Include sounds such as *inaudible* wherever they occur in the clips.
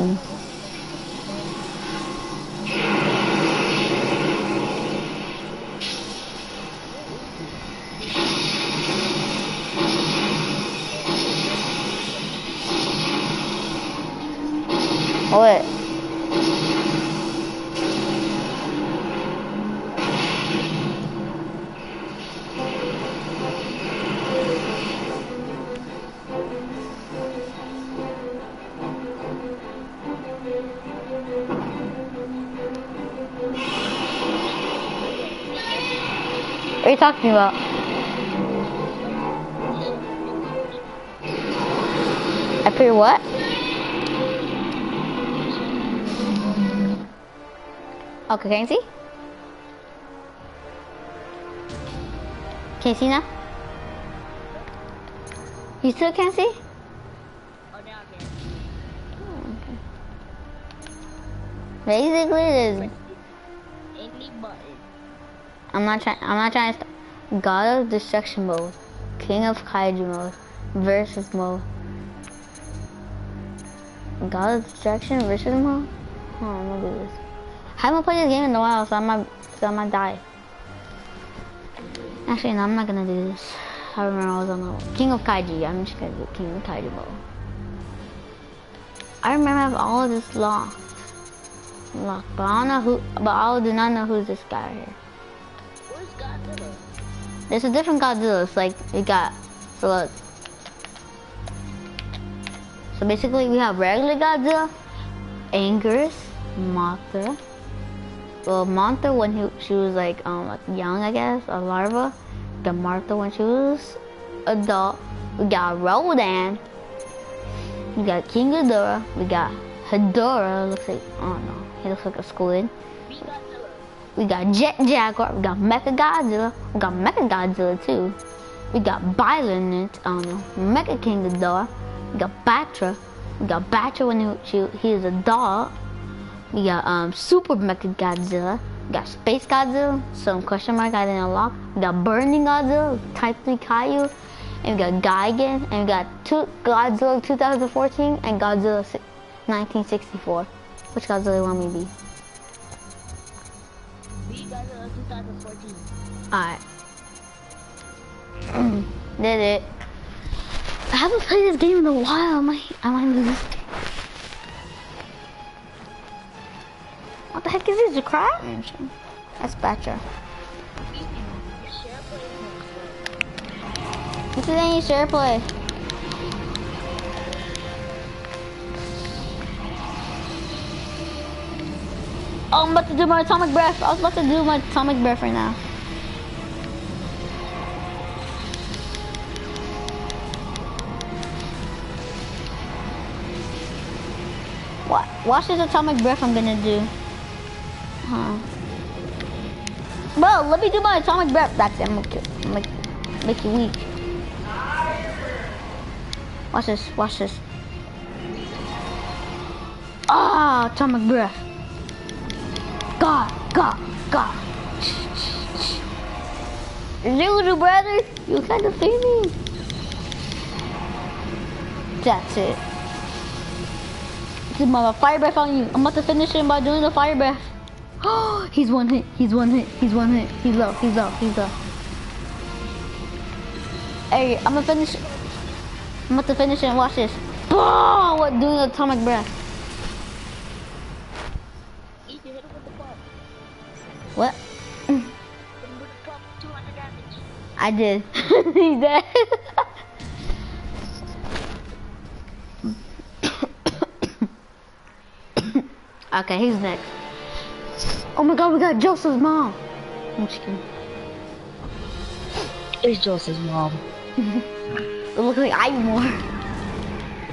Mm. Talking about? I put your what? Okay, can you see? Can you see now? You still can't see? Oh. Basically, it is. Any button. I'm not trying. I'm not trying to. God of Destruction mode, King of Kaiju mode, versus mode. God of Destruction versus mode. I'm gonna do this. I haven't played this game in a while, so I might, so I might die. Actually, no, I'm not gonna do this. I remember I was on the King of Kaiju. I'm just gonna do King of Kaiju mode. I remember I have all of this locked. Locked, but I don't know who. But I do not know who's this guy right here. There's a different Godzilla. It's like we got. So look. So basically, we have regular Godzilla, Anguirus, Mothra. Well, Mothra when he, she was like um like young, I guess, a larva. The Mothra when she was adult. We got Rodan. We got King Ghidorah. We got Hedorah. Looks like don't know. He looks like a squid. We got Jet Jaguar, we got Mecha Godzilla, we got Mecha Godzilla too. We got Biollante, I don't know, Mecha King Ghidorah. We got Batra, we got Batra when he, she, he is a dog. We got um, Super Mecha Godzilla. We got Space Godzilla, some question mark I didn't unlock. We got Burning Godzilla, Type 3 Kaiju. And we got Gigan, and we got two, Godzilla 2014 and Godzilla 1964. Which Godzilla you want me to? Be Alright. Mm, did it. I haven't played this game in a while. I might, I might lose. What the heck is this? A crab? That's Batra. Share. This is any share play. Oh, I'm about to do my atomic breath. I was about to do my atomic breath right now. Watch this atomic breath I'm gonna do. Huh. Bro, let me do my atomic breath. That's it. I'm gonna kill- I'm gonna make you weak. Watch this. Watch this. Ah, atomic breath. God, God, God. Little brother, you can't defeat me. That's it. This is my fire breath on you. I'm about to finish him by doing the fire breath. Oh, *gasps* he's one hit. He's one hit. He's one hit. He's low. He's low. He's low. Hey, I'm gonna finish. I'm about to finish it watch this. Oh, what doing the atomic breath? What? Hit him with the pump. 200 damage. I did. *laughs* he's dead. *laughs* okay, he's next. Oh my god, we got Joseph's mom. I'm just kidding. It's Joseph's mom. It looks like Ivy more.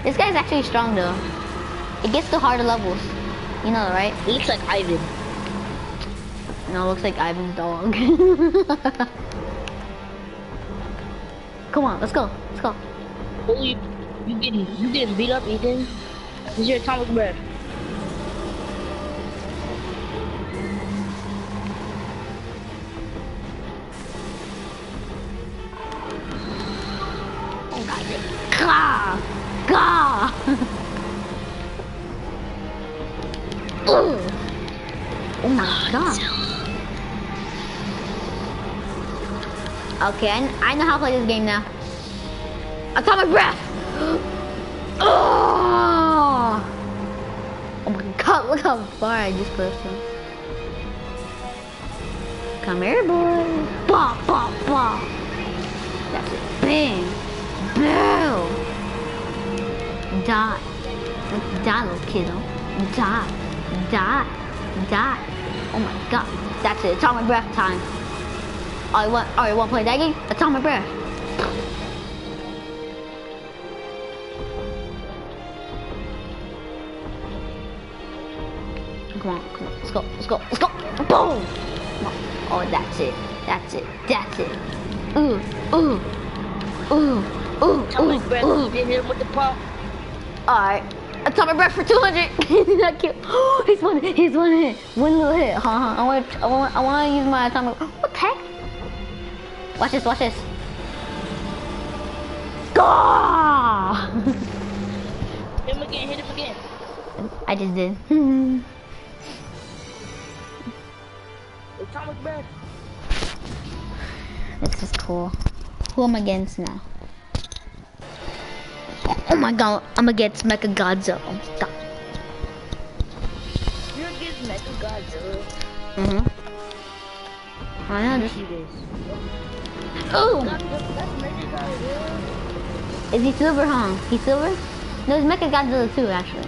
This guy's actually strong though. It gets to harder levels. You know, right? He looks like Ivan. No, it looks like Ivan's dog. *laughs* Come on, let's go. Let's go. Oh, you, you getting you getting beat up, Ethan? This is your atomic breath. Okay, I, I know how to play this game now. Atomic breath. Oh. *gasps* oh my god, look how far I just pushed him. Come here, boy. Bah, bah, bah. That's it. Bang. Boom. Die. Die, little kiddo. Die. Die. Die. Oh my god. That's it. Atomic breath time. Oh, you want, oh, you want to play that game? Atomic breath. Come on, come on, let's go, let's go, let's go. Boom! Come on. Oh, that's it, that's it, that's it. Ooh, ooh, ooh, ooh, Atomic ooh, breath. ooh. Hit him with the pump. Alright. Atomic breath for 200. *laughs* that cute. *gasps* he's one, he's one hit. One little hit. Huh. I want I want, I want to use my atomic. *gasps* What the heck? Watch this, watch this. Gah! Hit him again. Hit him again. I just did. *laughs* Atomic this is cool. Who am I against now? Oh my god, I'm against Mecha Godzilla. Oh my god. You're against Mecha Godzilla. Mm-hmm. I know this. Oh! Is he silver, huh? He's silver? No, he's Mecha Godzilla too, actually.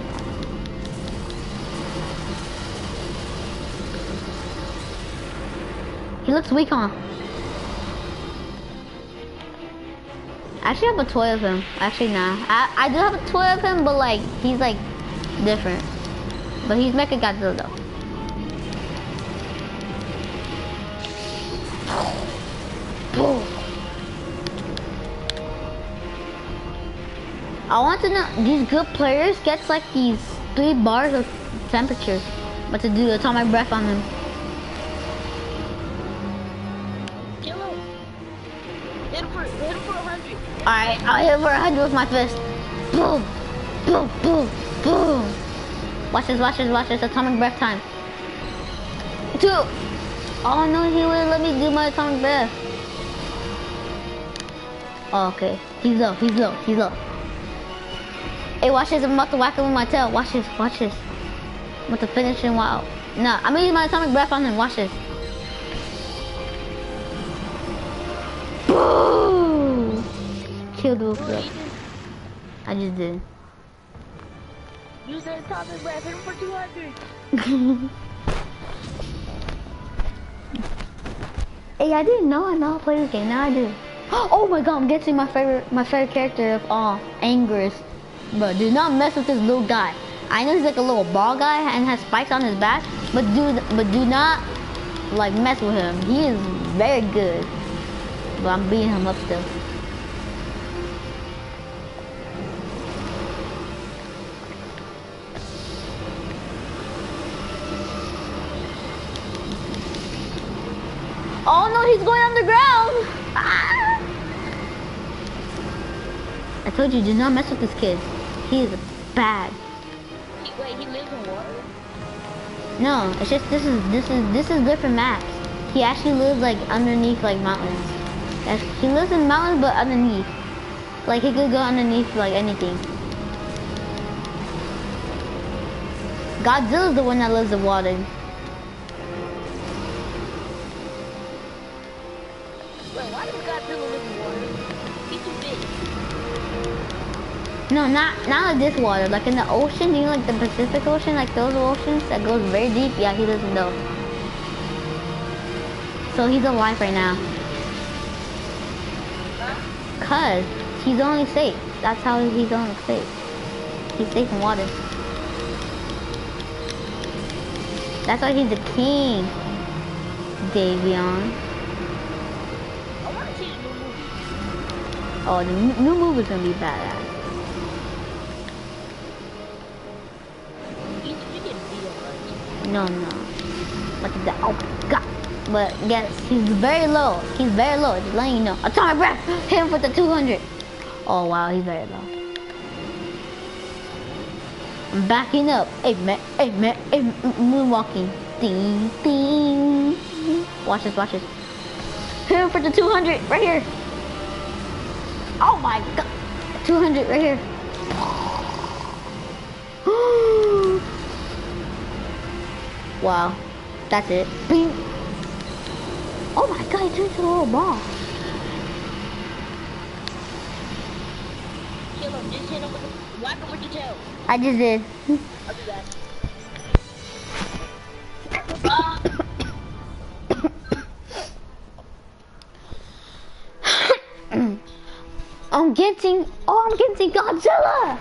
He looks weak, huh? I actually have a toy of him. Actually, nah. I, I do have a toy of him, but like, he's like different. But he's Mecha Godzilla though. I want to know, these good players gets like these three bars of temperature, but to do atomic breath on them. Kill him. Hit him for, hit him for 100. Alright, I'll hit for 100 with my fist. Boom, boom, boom, boom. Watch this, watch this, watch this, atomic breath time. Two. Oh no, he wouldn't let me do my atomic breath. Oh, okay, he's low, he's low, he's low. Hey, watch this, I'm about to whack him with my tail. Watch this, watch this. I'm about to finish him while. No, I'm gonna use my atomic breath on him, watch this. Boom! Killed Wolf. Do it, Ethan. I just did. Use that atomic breath. Hit him for 200. hey, I didn't know I know how to play this game. Now I do. *gasps* Oh my god, I'm getting my favorite my favorite character of all, Anguirus. But do not mess with this little guy. I know he's like a little ball guy and has spikes on his back, but do but do not like mess with him. He is very good. But I'm beating him up still. Oh no, he's going underground! Ah! I told you, do not mess with this kid. He is bad. He, wait, he lives in water? No, it's just this is this is this is different maps. He actually lives like underneath like mountains. He lives in mountains but underneath. Like he could go underneath like anything. Godzilla's the one that lives in water. No, not not like this water. Like in the ocean, you know, like the Pacific Ocean, like those oceans that goes very deep. Yeah, he lives in those. So he's alive right now. Cause he's only safe. That's how he's only safe. He's safe in water. That's why he's the king. Davion. I want to see the new movie. Oh, the new movie's gonna be badass. No, no. Is that? Oh god. But yes, he's very low. He's very low. Just letting you know. Atomic breath. Hit him with the 200. Oh wow, he's very low. I'm backing up. Hey man, hey man, moonwalking. Ding, ding. Watch this, watch this. Here for the 200, right here. Oh my god. 200 right here. Wow. That's it. Bing. Oh my god, he turned into a little ball. I just did. I'll do that. I'm getting, oh, I'm getting Godzilla.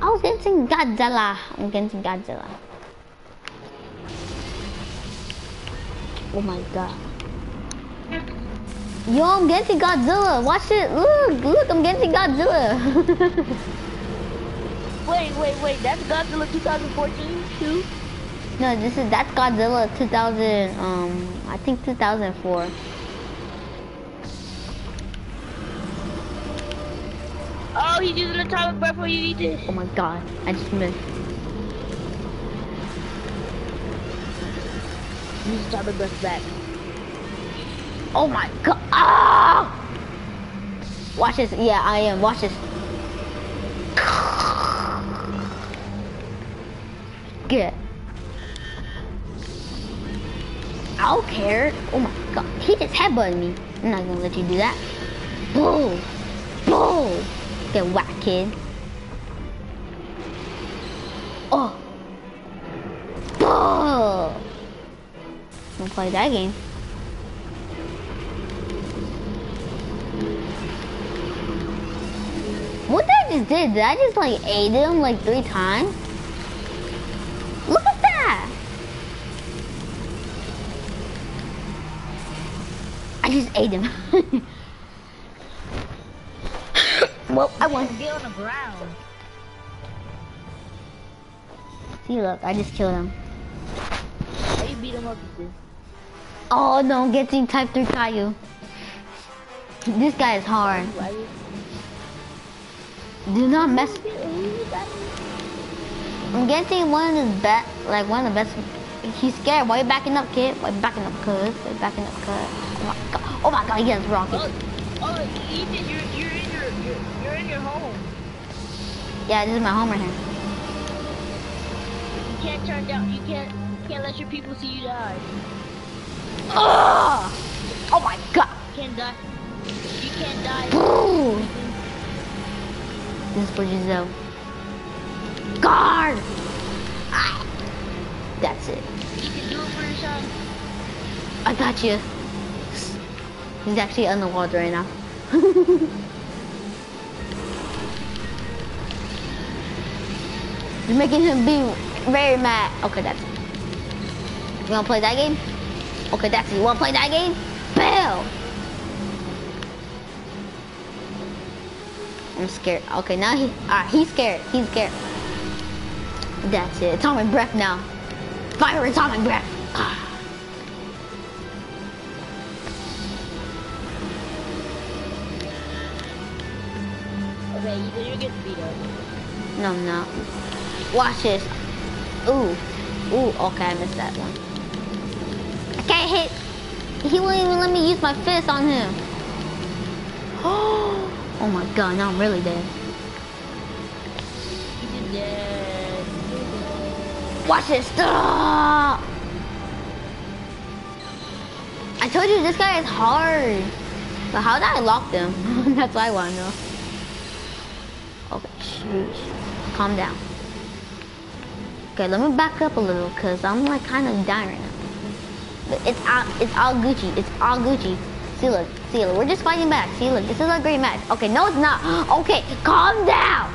I was getting Godzilla. I'm getting Godzilla. Oh my god. Yo, I'm getting Godzilla. Watch it. Look, look, I'm getting Godzilla. *laughs* Wait, wait, wait. That's Godzilla 2014 too? no, this is that's Godzilla 2000. Um, I think 2004. Oh, he's using atomic breath when you eat this. Oh my god, I just missed. Use atomic breath back. Oh my god. Ah! Watch this. Yeah, I am. Watch this. Good. I don't care. Oh my god. He just headbutted me. I'm not gonna let you do that. Boom. Boom. Get whacked, kid. Oh. Play that game. What did I just did, did I just like ate him like three times? Look at that! I just ate him. *laughs* well, I won. Get on the ground. See, look, I just killed him. How you beat him up? Oh no, I'm getting type 3 Kiryu. This guy is hard. Do not mess. Who you got? I'm getting one of the best, like one of the best. He's scared. Why you backing up, kid? Why you backing up, cuz? Why you backing up, cuz? Oh my god! Oh my god! He has rocket. Oh, oh, Ethan, you're you're in your you're, you're in your home. Yeah, this is my home right here. You can't turn down. You can't you can't let your people see you die. Ugh! Oh my god! You can't die. You can't die. Boom! This is for Giselle. Guard! Ah. That's it. You can do it for your son. I got you. He's actually underwater right now. *laughs* You're making him be very mad. Okay, that's it. You wanna play that game? Okay, that's it. You wanna play that game? Bam! I'm scared. Okay, now he, alright, he's scared. He's scared. That's it. Atomic breath now. Fire atomic breath. Ah. *sighs* Okay, Ethan, you're getting beat up. No, I'm not. Watch this. Ooh. Ooh, okay, I missed that one. Can't hit. He won't even let me use my fist on him. *gasps* Oh my god, now I'm really dead. Watch this. Stop! I told you this guy is hard. But how did I lock them? *laughs* That's what I want to know. Okay, sheesh. Calm down. Okay, let me back up a little because I'm like kind of dying right now. It's all, it's all Gucci. It's all Gucci. See, look. See, look. We're just fighting back. See, look. This is a great match. Okay, no, it's not. *gasps* Okay, calm down.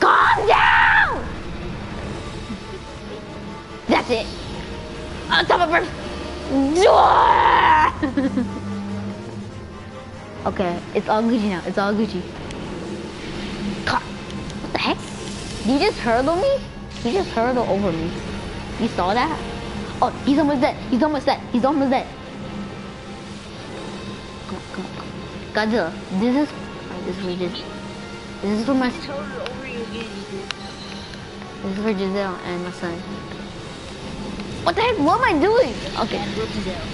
Calm down. That's it. On top of her. *laughs* okay, it's all Gucci now. It's all Gucci. What the heck? You just hurdle me? You just hurdle over me. You saw that? Oh, he's almost dead. He's almost dead. He's almost dead. Come on, come on, come on. Godzilla, this is... Oh, this is what we. This is for my. Total over you again, Ethan. This is for Giselle and my son. What the heck? What am I doing? Okay. And with Giselle.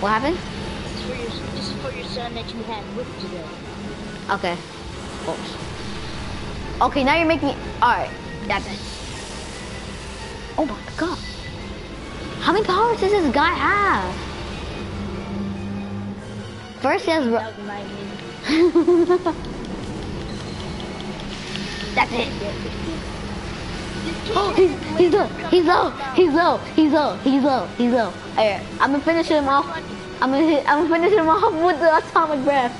What happened? This is for your, this is for your son that you had with Giselle. Okay. Oops. Okay, now you're making. Alright. That's it. Oh my god. How many powers does this guy have? First he has. ro- That was my name. That's it. Oh, he's, he's low, he's low, he's low, he's low, he's low, he's low. Alright, I'm gonna finish him off. I'm gonna hit, I'm gonna finish him off with the atomic breath.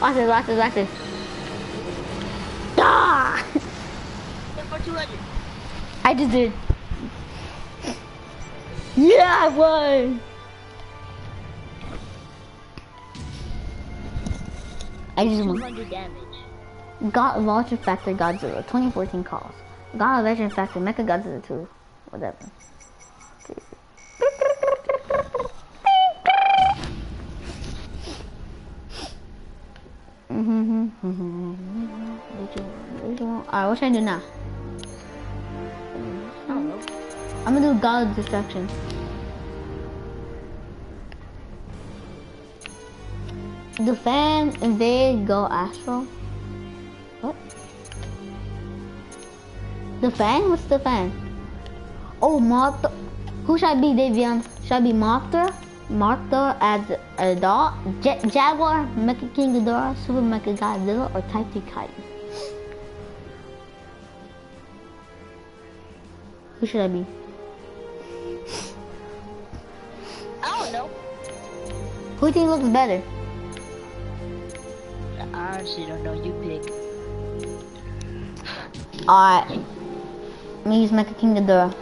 Watch this, watch this, watch this. Ah! *laughs* Hit for 200. I just did. Yeah, I won. I just won. 200 damage. God Vulture Factor Godzilla 2014 calls. God Legend Factor Mecha Godzilla 2. Whatever. Mm-hmm, mm-hmm, mm-hmm, Alright, what should I do now? I'm gonna do God Destruction. The fan invade go astral. What? The fan? What's the fan? Oh, Mothra. Who should I be, Davion? Should I be Mothra? Mothra as a dog? Ja- Jaguar, Mecha King Ghidorah, Super Mecha Godzilla, or Type Titan? Who should I be? Who do you think looks better? I honestly don't know. You pick. Alright. Me use Mecha King Ghidorah.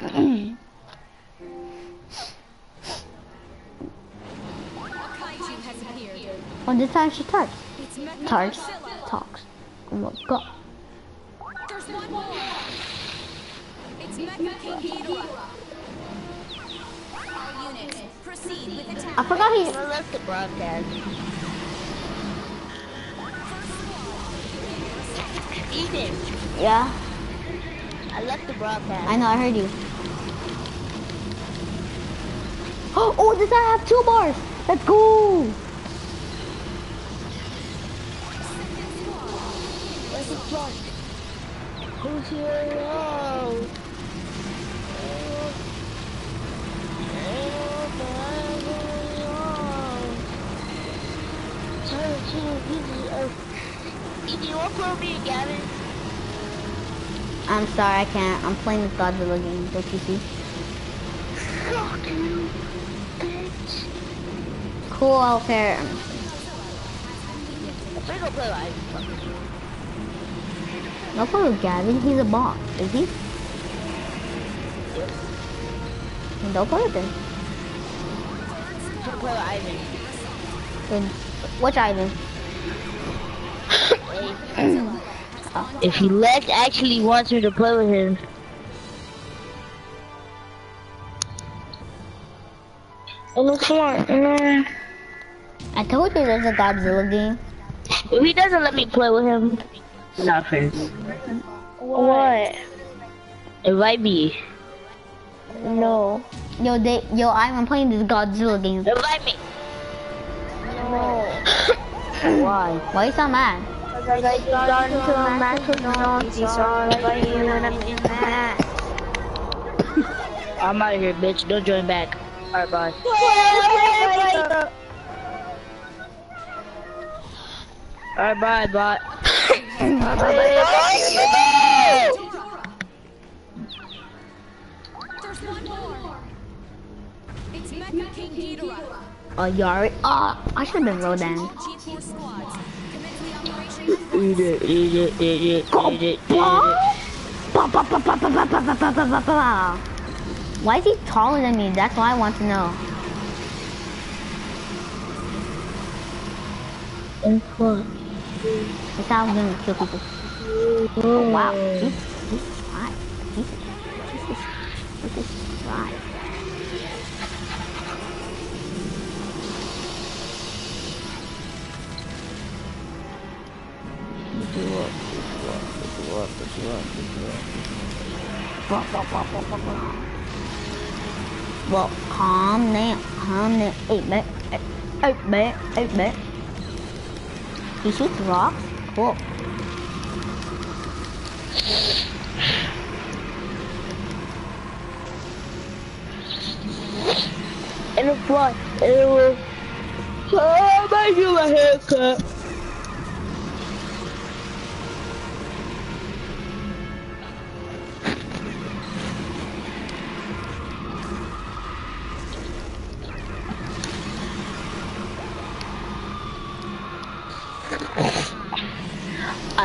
Kaiju. Oh, this time she talks. Talks. Talks. Oh my god. There's one more. It's Mecha King Ghidorah. Proceed with attack. I forgot he. I left the broadcast. Ethan, Yeah, I left the broadcast. I know, I heard you. Oh, oh, this I have two bars. Let's go. Where's the plug? Who's here? Oh. You to me Gavin? I'm sorry, I can't. I'm playing this Godzilla game. Don't you see? Fuck you, bitch. Cool out there. We're gonna play live. No play with Gavin. He's a boss. Is he? Then Don't play with him. Gonna play with Ivan. Then which Ivan? Hmm. If he Lex actually wants me to play with him. It looks smart. Nah. I told you there's a Godzilla game. If he doesn't let me play with him, nothing. What? Invite me. No. Yo, they, yo, I'm playing this Godzilla game. Invite me. No. *laughs* Why? Why you so mad? I'm out of here, bitch. Don't join back. Alright, bye. Alright, bye, bye. bye, bye. Oh, you already- Oh, uh, I should've been Rodan. then. Why is he taller than me? That's what I want to know. What? I thought I was gonna kill people. Oh, wow. This is, this is hot. You up, pick you up. Well, calm down, calm down. Man, hey, hey, man, hey, man. He shoots rocks? Cool. The front, it was. Oh, I might get my haircut.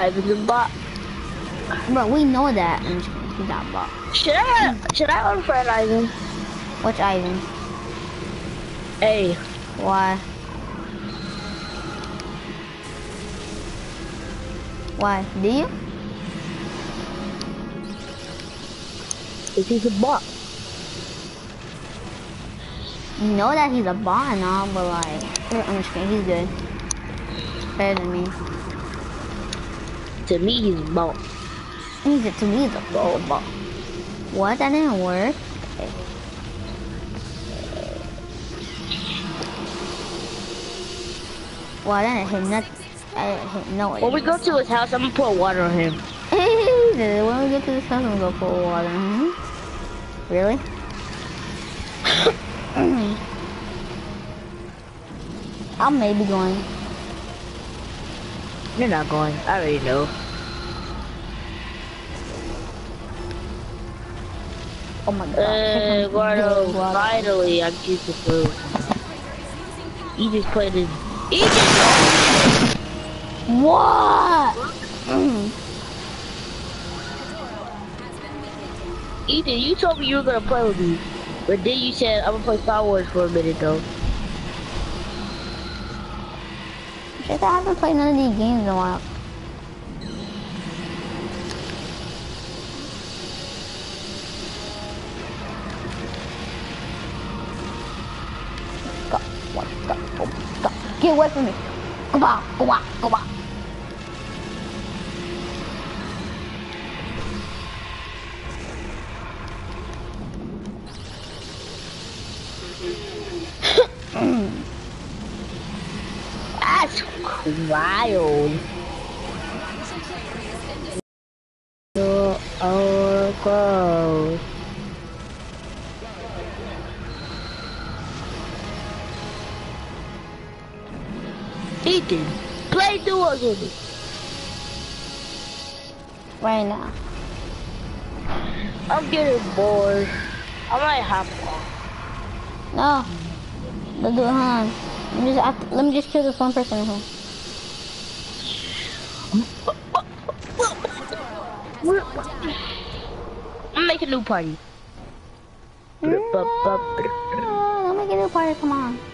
Ivan's a bot. Bro, we know that. I'm just kidding. He got bought. Should I should I unfriend Ivan? Which Ivan? Hey, Why? Why? Do you? if he's a bot. You know that he's a bot and all, but like, I'm just kidding. He's good. Better than me. To me, he's a bot. He's to me, he's a pro bot. What? That didn't work? Well, I didn't hit nothing. I didn't hit no When we go to his house, I'm gonna pour water on him. When we get to this house, I'm gonna go for water. Hmm? Really? *coughs* *coughs* I'm maybe going. You're not going. I already know. Oh my god. Uh, Eduardo, the finally, I'm used to food. He just played his. He just. What? Mm. Ethan, you told me you were gonna play with me, but then you said I'm gonna play Star Wars for a minute though. I haven't played none of these games in a while. Go, go, go, go. Get away from me. Go back, go back, go back. Wild. You're all. Ethan, play with me. Right now. I'm getting bored. I might have No. Let's do it, huh? Let me just, let me just kill this one person at home. I'm making a new party. Let me get a new party, come on.